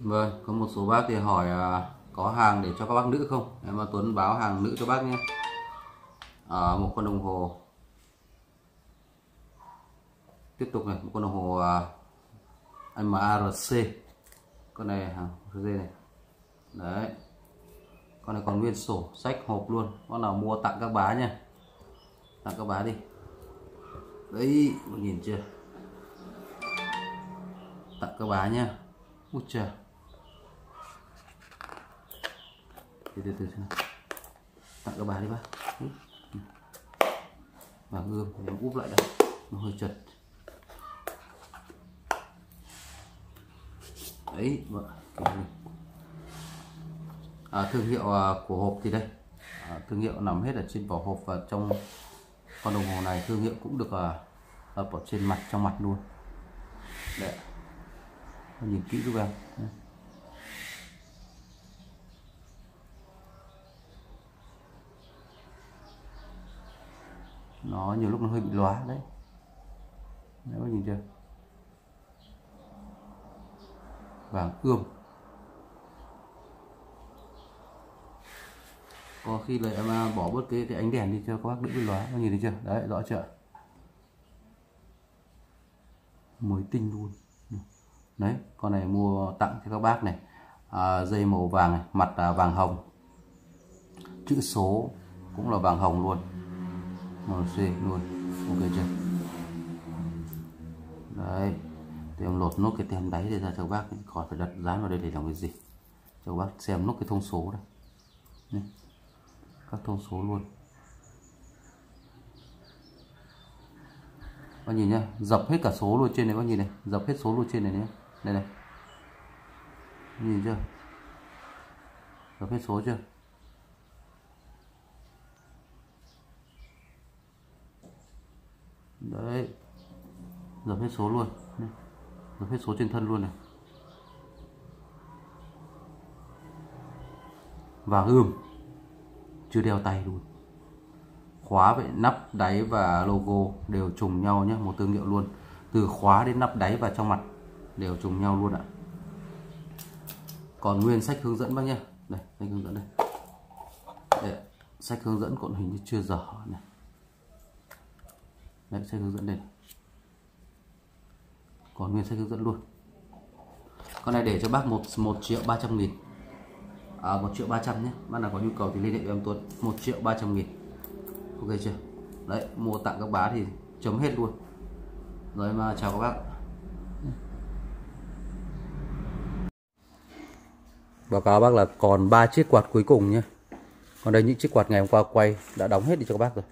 Vâng, có một số bác thì hỏi à, có hàng để cho các bác nữ không? Em và Tuấn báo hàng nữ cho bác nhé. À, một con đồng hồ. Tiếp tục này, một con đồng hồ à, MARC. Con này hàng dây này. Đấy. Con này còn nguyên sổ, sách hộp luôn. Con nào mua tặng các bá nha. Tặng các bá đi. Đấy, mọi nhìn chưa? Tặng các bá nha. Út trời. Từ từ từ xem tặng các bà đi bác. Ừ. Và gương nó úp lại đây. Nó hơi chật. Đấy vâng vợ à, thương hiệu à, của hộp thì đây. À, thương hiệu nằm hết ở trên vỏ hộp và trong con đồng hồ này thương hiệu cũng được à, ở trên mặt trong mặt luôn. Đấy. Nhìn kỹ giúp em đấy nó nhiều lúc nó hơi bị lóa đấy. Đấy có nhìn chưa? Vàng ươm. Có khi là em à, bỏ bớt cái cái ánh đèn đi cho các bác đỡ bị lóa. Có nhìn thấy chưa? Đấy rõ chưa? Mới tinh luôn. Đấy con này mua tặng cho các bác này. À, dây màu vàng này, mặt à, vàng hồng. Chữ số cũng là vàng hồng luôn màu xì luôn. Ok chưa? Đấy thì em lột nốt cái tem đáy để ra cho bác khỏi phải đặt dán vào đây để làm cái gì? Cho bác xem nốt cái thông số đây Đây. các thông số luôn. Bác nhìn nhá, dập hết cả số luôn trên này, bác nhìn này. Dập hết số luôn trên này nhé đây này. Nhìn chưa? Dập hết số chưa? Đấy. Dập hết số luôn. Dập hết số trên thân luôn này. Và gươm chưa đeo tay luôn. Khóa vậy nắp đáy và logo đều trùng nhau nhé một thương hiệu luôn. Từ khóa đến nắp đáy và trong mặt đều trùng nhau luôn ạ. Còn nguyên sách hướng dẫn bác nhé. Đây sách hướng dẫn đây, đây sách hướng dẫn còn hình như chưa dở này đấy sẽ hướng dẫn đây. Còn nguyên sách hướng dẫn luôn. Con này để cho bác một một triệu ba trăm nghìn. À, 1 triệu 300 nhé. Bác nào có nhu cầu thì liên hệ với em Tuấn. 1 triệu 300 nghìn. Ok chưa? Đấy mua tặng các bá thì chấm hết luôn. Rồi mà chào các bác. Báo cáo bác là còn ba chiếc quạt cuối cùng nhé. Còn đây những chiếc quạt ngày hôm qua quay đã đóng hết đi cho các bác rồi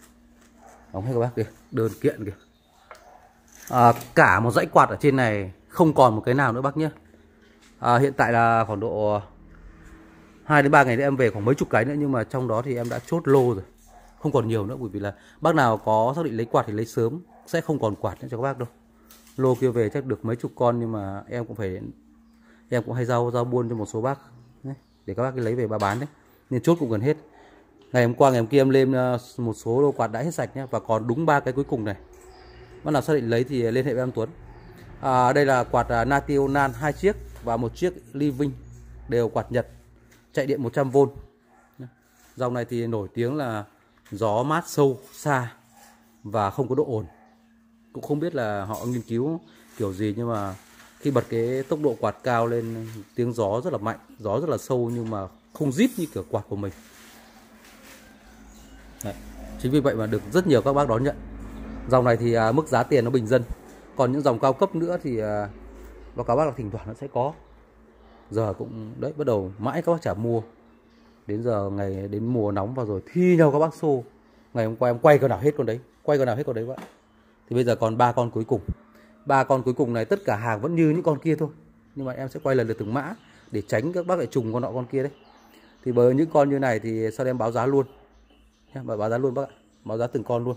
đóng hết các bác kìa đơn kiện kìa. À, cả một dãy quạt ở trên này không còn một cái nào nữa bác nhé. À, hiện tại là khoảng độ à, 2 đến 3 ngày nữa em về khoảng mấy chục cái nữa nhưng mà trong đó thì em đã chốt lô rồi. Không còn nhiều nữa bởi vì là bác nào có xác định lấy quạt thì lấy sớm sẽ không còn quạt nữa cho các bác đâu. Lô kia về chắc được mấy chục con nhưng mà em cũng phải em cũng hay giao giao buôn cho một số bác đấy, để các bác lấy về bà bán đấy. Nên chốt cũng gần hết ngày hôm qua ngày hôm kia em lên ờ, một số lô quạt đã hết sạch nhé và còn đúng ba cái cuối cùng này. Bác nào xác định lấy thì liên hệ với em Tuấn. À, đây là quạt à, Nationan Natio Nan hai chiếc và một chiếc Living đều quạt Nhật chạy điện 100V dòng này thì nổi tiếng là gió mát sâu xa và không có độ ồn. Cũng không biết là họ nghiên cứu kiểu gì nhưng mà khi bật cái tốc độ quạt cao lên tiếng gió rất là mạnh gió rất là sâu nhưng mà không rít như kiểu quạt của mình. Đấy. chính vì vậy mà được rất nhiều các bác đón nhận. Dòng này thì à, mức giá tiền nó bình dân. Còn những dòng cao cấp nữa thì à, báo cáo bác là thỉnh thoảng nó sẽ có. Giờ cũng đấy bắt đầu mãi các bác chả mua. Đến giờ ngày đến mùa nóng vào rồi thi nhau các bác xô. Ngày hôm qua em quay con nào hết con đấy. Quay con nào hết con đấy bạn. thì bây giờ còn ba con cuối cùng. Ba con cuối cùng này tất cả hàng vẫn như những con kia thôi. Nhưng mà em sẽ quay lần lượt từng mã để tránh các bác lại trùng con nọ con kia đấy. Thì với những con như này thì sau em báo giá luôn? nhé báo giá luôn bác ạ. Báo giá từng con luôn.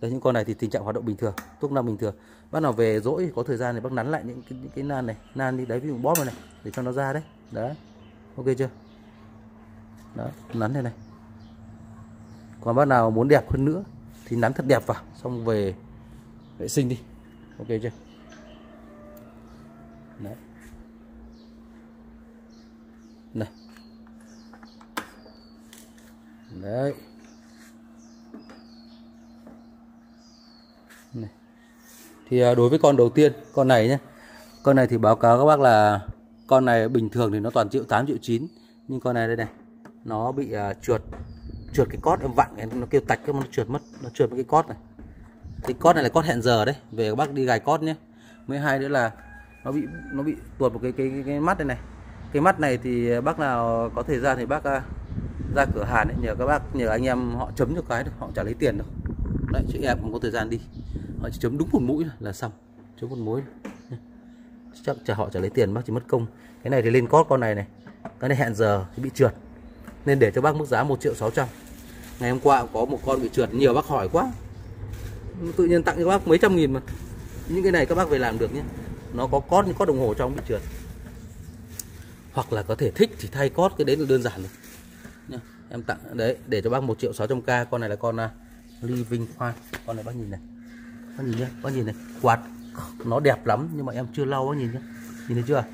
Đây những con này thì tình trạng hoạt động bình thường thuốc năm bình thường. Bác nào về dỗi có thời gian thì bác nắn lại những cái, những cái nan này nan đi đấy ví dụ bóp vào này để cho nó ra đấy. Đấy. Ok chưa? Đó nắn thế này. Còn bác nào muốn đẹp hơn nữa thì nắn thật đẹp vào xong về vệ sinh đi. Ok chưa? Đấy. Này. Đấy. Này. thì à, đối với con đầu tiên con này nhé con này thì báo cáo các bác là con này bình thường thì nó toàn triệu 8 triệu 9 nhưng con này đây này nó bị uh, trượt trượt cái cót em vặn nó kêu tạch cái nó trượt mất nó trượt cái cót này. Cái cót này là cót hẹn giờ đấy về các bác đi gài cót nhé. Mới hai nữa là nó bị nó bị tuột một cái cái cái, cái mắt đây này. Cái mắt này thì bác nào có thời gian thì bác uh, ra cửa hàng ấy, nhờ các bác nhờ anh em họ chấm cho cái được họ trả lấy tiền được đấy chị em không có thời gian đi. Họ chỉ chấm đúng một mũi là xong. Chấm một mũi chắc chờ họ trả lấy tiền, bác chỉ mất công. Cái này thì lên cót con này này. Cái này hẹn giờ thì bị trượt. Nên để cho bác mức giá 1 triệu 600 ngày hôm qua có một con bị trượt, nhiều bác hỏi quá. Tự nhiên tặng cho các bác mấy trăm nghìn mà. Những cái này các bác về làm được nhé. Nó có cót có đồng hồ trong bị trượt. Hoặc là có thể thích thì thay cót, cái đấy là đơn giản rồi. Em tặng, đấy, để cho bác 1 triệu 600k con này là con à, ly living khoan con này bác nhìn này. Bác nhìn nhé bác nhìn này. Quạt. Nó đẹp lắm, nhưng mà em chưa lau, bác nhìn nhé nhìn thấy chưa?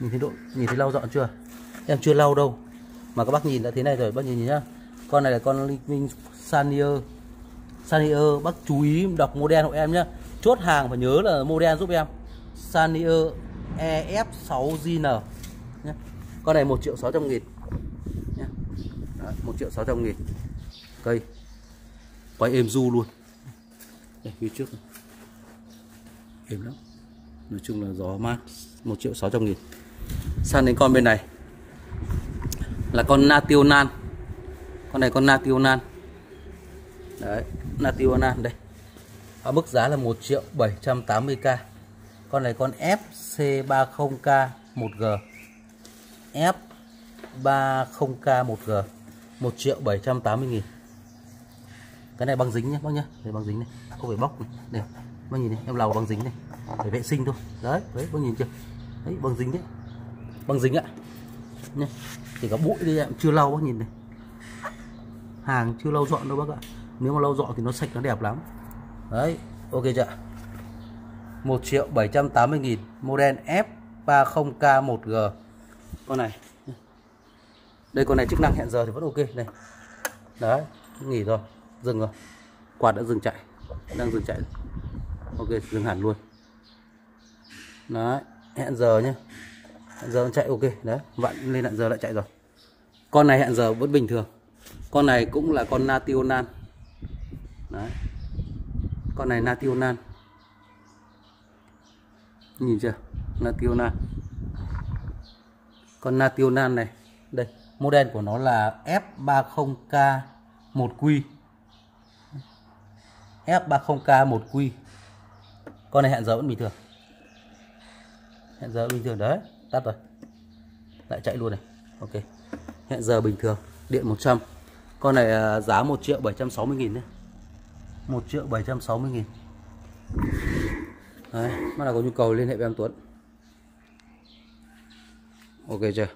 Nhìn thấy độ, nhìn thấy lau dọn chưa? Em chưa lau đâu. Mà các bác nhìn đã thế này rồi, bác nhìn nhá. Con này là con living sanier. Sanier, bác chú ý đọc model hộ em nhé chốt hàng phải nhớ là model giúp em. Sanier ef6gn nhé con này 1 triệu 600 nghìn. Nhé. 1 triệu 600 nghìn. Cây quay êm du luôn. Đây, phía trước này. êm lắm. Nói chung là gió mát 1 triệu 600 nghìn. Sang đến con bên này. Là con nationan. Con này con nationan. Đấy, nationan đây. Ở mức giá là 1 triệu 780k con này con FC30k 1G F30k 1G 1 triệu 780 nghìn cái này băng dính nhé bác nhá. Đây, băng dính này. Không phải bóc. Này đây, bác nhìn này, em lau băng dính này. Để vệ sinh thôi. Đấy đấy, bác nhìn chưa? Đấy, băng dính đấy. Băng dính ạ. Nhé chỉ có bụi đi em chưa lau bác nhìn này. Hàng chưa lau dọn đâu bác ạ. Nếu mà lau dọn thì nó sạch, nó đẹp lắm. Đấy, ok chưa 1 triệu 780 nghìn. Model F30K 1G con này. Đây, con này chức năng hẹn giờ thì vẫn ok. Này đấy, nghỉ rồi dừng rồi. Quạt đã dừng chạy. Đang dừng chạy. Ok, dừng hẳn luôn. Đấy, hẹn giờ nhé hẹn giờ chạy, ok. Đấy vặn lên hẹn giờ lại chạy rồi. Con này hẹn giờ vẫn bình thường. Con này cũng là con nationan. Đấy. Con này nationan. Nhìn chưa? Nationan. Con nationan này. Đây, model của nó là F30K 1Q F30K 1Q con này hẹn giờ vẫn bình thường. Hẹn giờ bình thường đấy tắt rồi. Lại chạy luôn này ok. Hẹn giờ bình thường điện 100 con này à, giá 1 triệu 760 nghìn đấy. 1 triệu 760 nghìn. Đấy, mắt nào có nhu cầu liên hệ với em Tuấn. Ok chưa?